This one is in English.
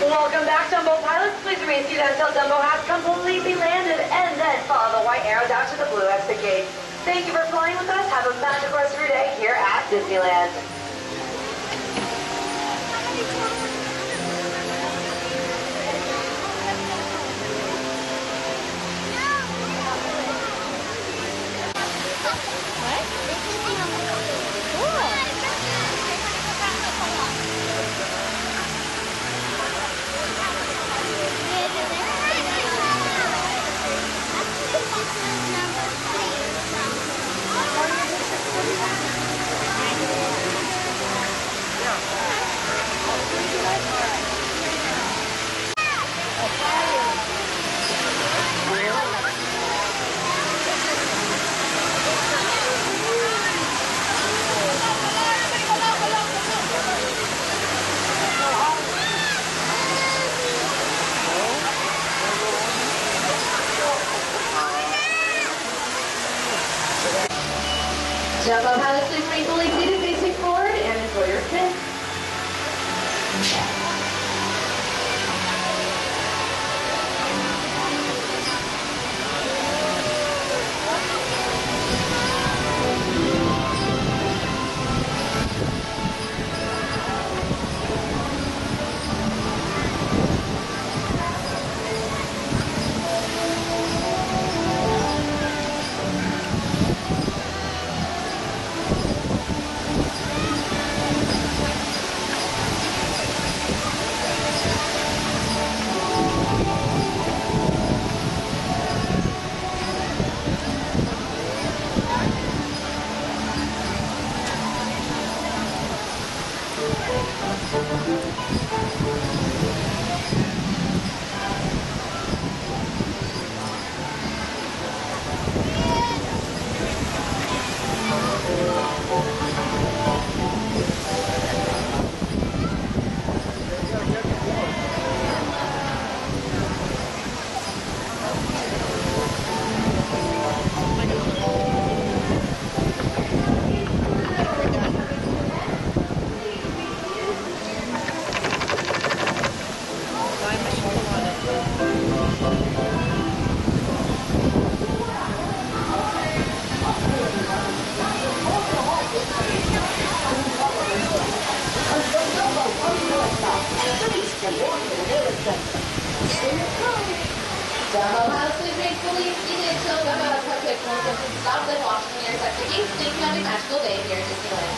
Welcome back, Dumbo pilots. Please remain seated until Dumbo has completely landed and then follow the white arrow down to the blue exit gate. Thank you for flying with us. Have a magical rest of your day here at Disneyland. Dumbo pilots, please remain fully seated, facing forward, and enjoy your spin. Dumbo pilots, please remain fully seated until Dumbo has come to a close and stop the watching near such a gate. Thank you. Have a magical day here at Disneyland.